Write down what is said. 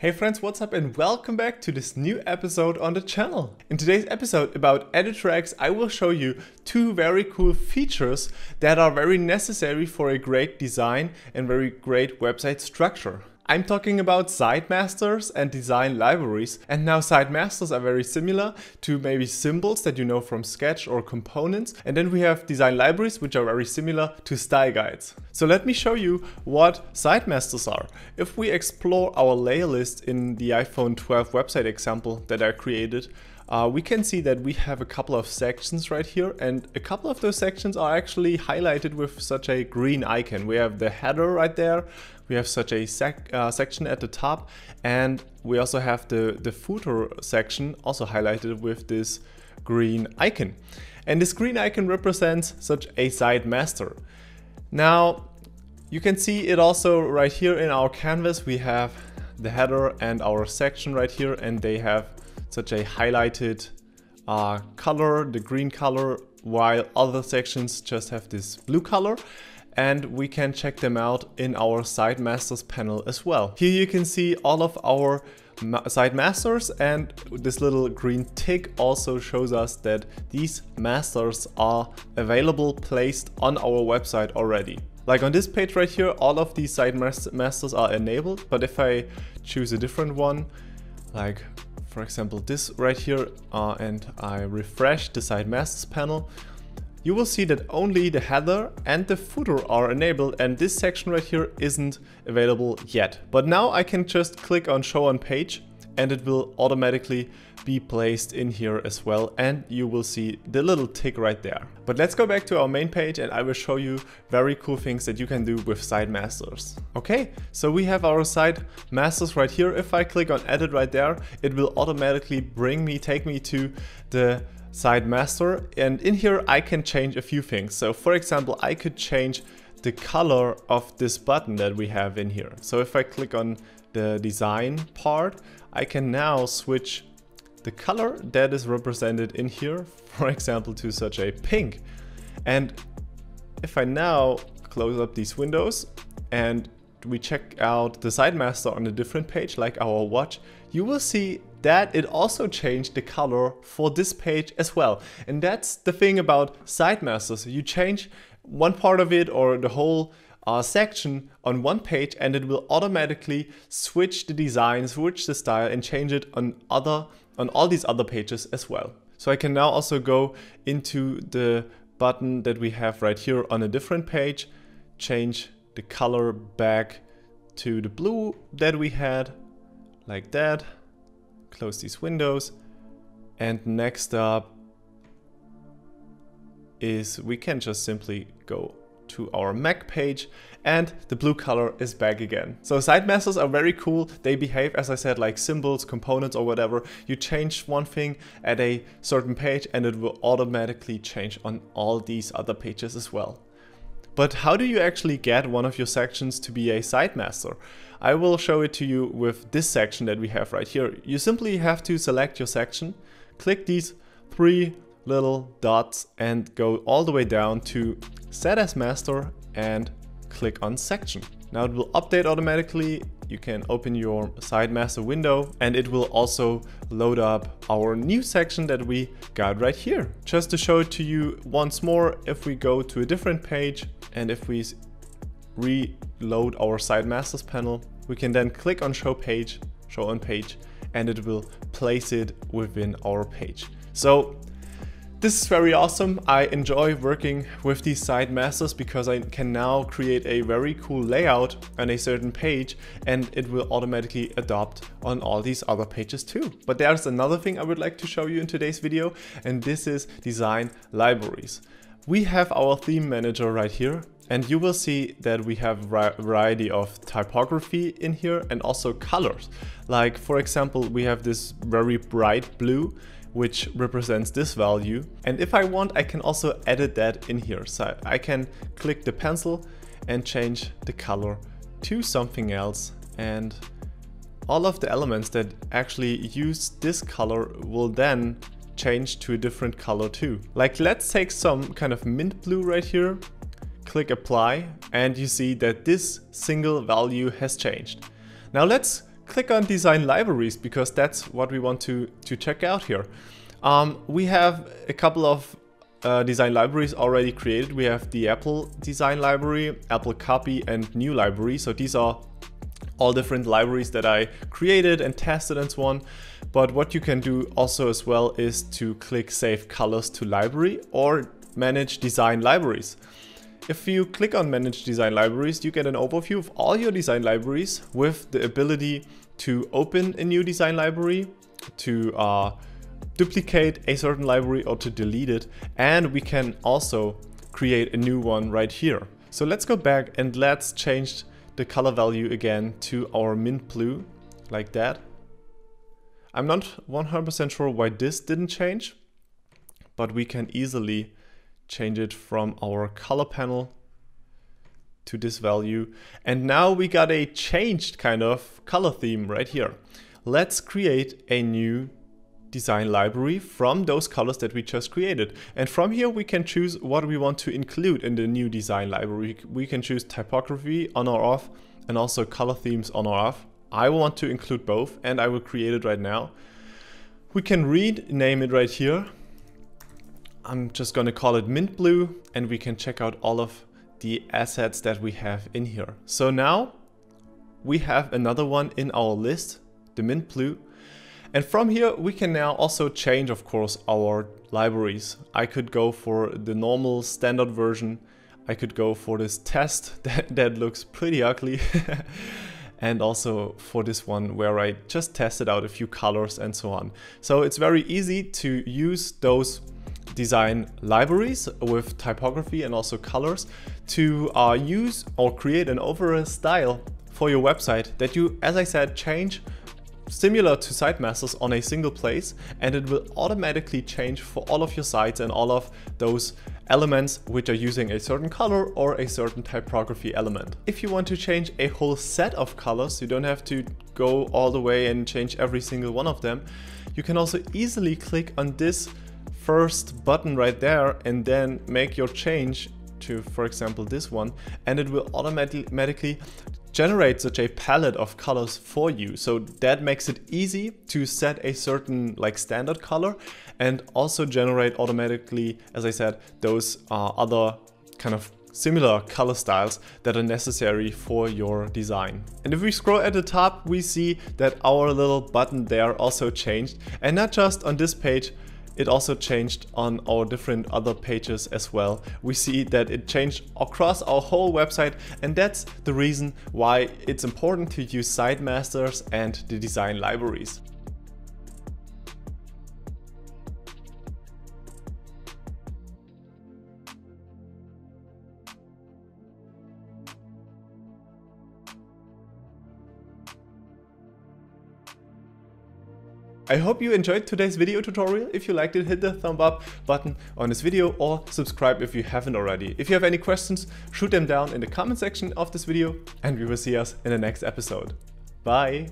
Hey friends, what's up and welcome back to this new episode on the channel. In today's episode about Editor X, I will show you two very cool features that are very necessary for a great design and very great website structure. I'm talking about site masters and design libraries. And now site masters are very similar to maybe symbols that you know from Sketch or components. And then we have design libraries, which are very similar to style guides. So let me show you what site masters are. If we explore our layer list in the iPhone 12 website example that I created, uh, we can see that we have a couple of sections right here and a couple of those sections are actually highlighted with such a green icon. We have the header right there, we have such a sec uh, section at the top and we also have the, the footer section also highlighted with this green icon. And this green icon represents such a site master. Now you can see it also right here in our canvas we have the header and our section right here and they have such a highlighted uh, color, the green color, while other sections just have this blue color and we can check them out in our site masters panel as well. Here you can see all of our site masters and this little green tick also shows us that these masters are available placed on our website already. Like on this page right here, all of these site masters are enabled, but if I choose a different one, like for example this right here uh, and I refresh the site masters panel, you will see that only the header and the footer are enabled and this section right here isn't available yet. But now I can just click on show on page and it will automatically be placed in here as well and you will see the little tick right there. But let's go back to our main page and I will show you very cool things that you can do with site masters. Okay, so we have our site masters right here. If I click on edit right there, it will automatically bring me, take me to the site master and in here I can change a few things. So for example, I could change the color of this button that we have in here. So if I click on the design part, I can now switch the color that is represented in here, for example, to such a pink. And if I now close up these windows and we check out the site master on a different page like our watch, you will see that it also changed the color for this page as well. And that's the thing about site masters. You change one part of it or the whole uh, section on one page and it will automatically switch the design, switch the style and change it on other on all these other pages as well. So I can now also go into the button that we have right here on a different page, change the color back to the blue that we had, like that. Close these windows. And next up is we can just simply go to our Mac page and the blue color is back again. So site masters are very cool. They behave, as I said, like symbols, components or whatever. You change one thing at a certain page and it will automatically change on all these other pages as well. But how do you actually get one of your sections to be a site master? I will show it to you with this section that we have right here. You simply have to select your section, click these three little dots and go all the way down to set as master and click on section. Now it will update automatically. You can open your site master window and it will also load up our new section that we got right here. Just to show it to you once more, if we go to a different page and if we reload our site masters panel, we can then click on show page, show on page, and it will place it within our page. So this is very awesome. I enjoy working with these site masters because I can now create a very cool layout on a certain page and it will automatically adopt on all these other pages too. But there's another thing I would like to show you in today's video and this is design libraries. We have our theme manager right here and you will see that we have a variety of typography in here and also colors. Like for example, we have this very bright blue which represents this value. And if I want, I can also edit that in here. So I can click the pencil and change the color to something else. And all of the elements that actually use this color will then change to a different color too. Like let's take some kind of mint blue right here, click apply, and you see that this single value has changed. Now let's click on design libraries because that's what we want to, to check out here. Um, we have a couple of uh, design libraries already created. We have the Apple design library, Apple copy and new library. So these are all different libraries that I created and tested and so on. But what you can do also as well is to click save colors to library or manage design libraries. If you click on manage design libraries, you get an overview of all your design libraries with the ability to open a new design library, to uh, duplicate a certain library or to delete it. And we can also create a new one right here. So let's go back and let's change the color value again to our mint blue like that. I'm not 100% sure why this didn't change, but we can easily change it from our color panel to this value. And now we got a changed kind of color theme right here. Let's create a new design library from those colors that we just created. And from here we can choose what we want to include in the new design library. We can choose typography on or off and also color themes on or off. I want to include both and I will create it right now. We can rename it right here. I'm just gonna call it mint blue and we can check out all of the assets that we have in here. So now we have another one in our list, the mint blue. And from here we can now also change of course our libraries. I could go for the normal standard version. I could go for this test that, that looks pretty ugly. and also for this one where I just tested out a few colors and so on. So it's very easy to use those design libraries with typography and also colors to uh, use or create an overall style for your website that you, as I said, change similar to SiteMasters on a single place and it will automatically change for all of your sites and all of those elements which are using a certain color or a certain typography element. If you want to change a whole set of colors, you don't have to go all the way and change every single one of them. You can also easily click on this first button right there and then make your change to, for example, this one, and it will automatically generate such a palette of colors for you. So that makes it easy to set a certain like standard color and also generate automatically, as I said, those uh, other kind of similar color styles that are necessary for your design. And if we scroll at the top, we see that our little button there also changed and not just on this page, it also changed on our different other pages as well. We see that it changed across our whole website and that's the reason why it's important to use site masters and the design libraries. I hope you enjoyed today's video tutorial. If you liked it, hit the thumb up button on this video or subscribe if you haven't already. If you have any questions, shoot them down in the comment section of this video and we will see us in the next episode. Bye!